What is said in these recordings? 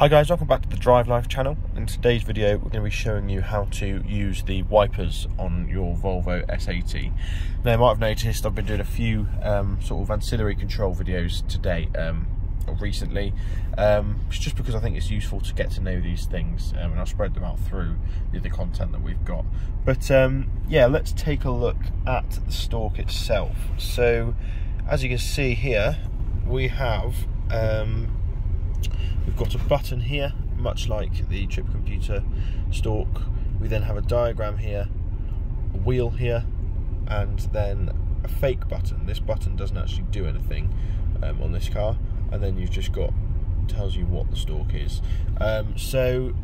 Hi guys, welcome back to the Drive Life channel. In today's video we're going to be showing you how to use the wipers on your Volvo S80. Now you might have noticed I've been doing a few um, sort of ancillary control videos today um, recently. Um, it's just because I think it's useful to get to know these things um, and I'll spread them out through the other content that we've got. But um, yeah, let's take a look at the stalk itself. So as you can see here we have um, We've got a button here, much like the trip computer stalk. We then have a diagram here, a wheel here, and then a fake button. This button doesn't actually do anything um, on this car, and then you've just got tells you what the stalk is. Um, so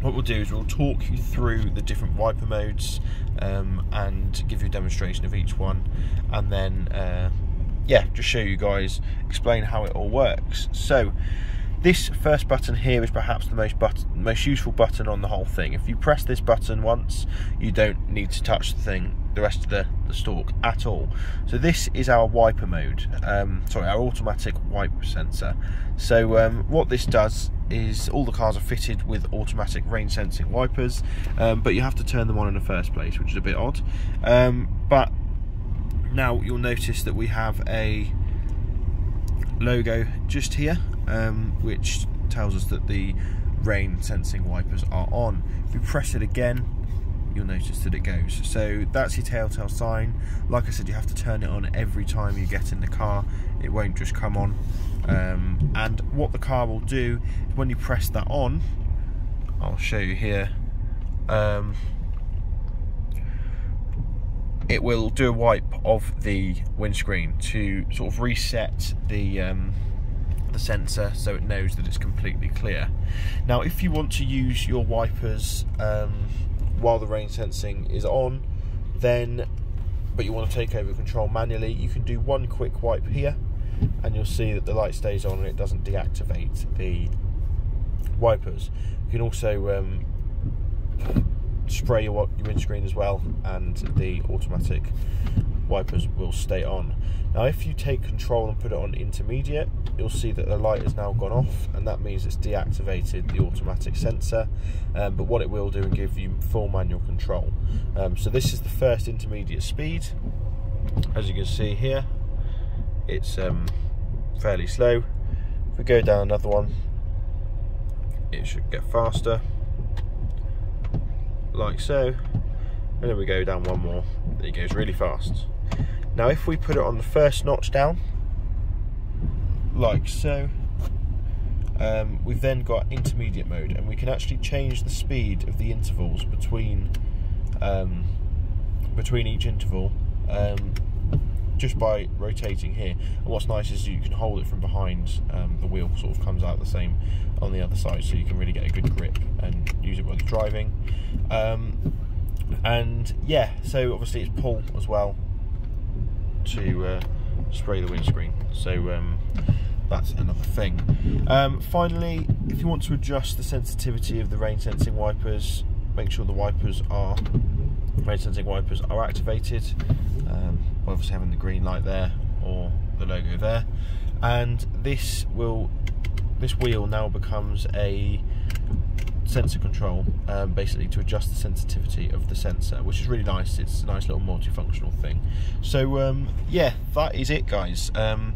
what we'll do is we'll talk you through the different wiper modes um, and give you a demonstration of each one, and then uh, yeah, just show you guys, explain how it all works. So this first button here is perhaps the most button, most useful button on the whole thing. If you press this button once, you don't need to touch the thing, the rest of the, the stalk at all. So this is our wiper mode, um, sorry, our automatic wipe sensor. So um, what this does is all the cars are fitted with automatic rain sensing wipers, um, but you have to turn them on in the first place, which is a bit odd. Um, but now you'll notice that we have a logo just here um, which tells us that the rain sensing wipers are on. If we press it again, you'll notice that it goes. So that's your telltale sign. Like I said, you have to turn it on every time you get in the car. It won't just come on. Um, and what the car will do when you press that on, I'll show you here. Um, it will do a wipe of the windscreen to sort of reset the um, the sensor so it knows that it's completely clear. Now if you want to use your wipers um, while the rain sensing is on then but you want to take over control manually you can do one quick wipe here and you'll see that the light stays on and it doesn't deactivate the wipers. You can also um, spray your, your windscreen as well and the automatic wipers will stay on. Now if you take control and put it on intermediate, you'll see that the light has now gone off and that means it's deactivated the automatic sensor, um, but what it will do and give you full manual control. Um, so this is the first intermediate speed. As you can see here, it's um, fairly slow. If we go down another one, it should get faster, like so. And then we go down one more, it goes really fast. Now if we put it on the first notch down, like so, um, we've then got intermediate mode and we can actually change the speed of the intervals between um, between each interval um, just by rotating here. And what's nice is you can hold it from behind, um, the wheel sort of comes out the same on the other side so you can really get a good grip and use it while you're driving. Um, and yeah, so obviously it's pull as well to uh, spray the windscreen. So um, that's another thing. Um, finally, if you want to adjust the sensitivity of the rain sensing wipers, make sure the wipers are rain sensing wipers are activated. Um, obviously having the green light there or the logo there, and this will this wheel now becomes a sensor control um, basically to adjust the sensitivity of the sensor which is really nice. It's a nice little multifunctional thing. So um, yeah that is it guys. Um,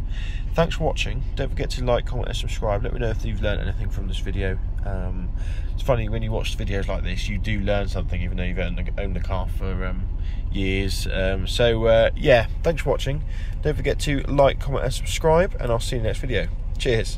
thanks for watching. Don't forget to like comment and subscribe. Let me know if you've learned anything from this video. Um, it's funny when you watch videos like this you do learn something even though you've owned the, car for um, years. Um, so uh, yeah thanks for watching. Don't forget to like comment and subscribe and I'll see you in the next video. Cheers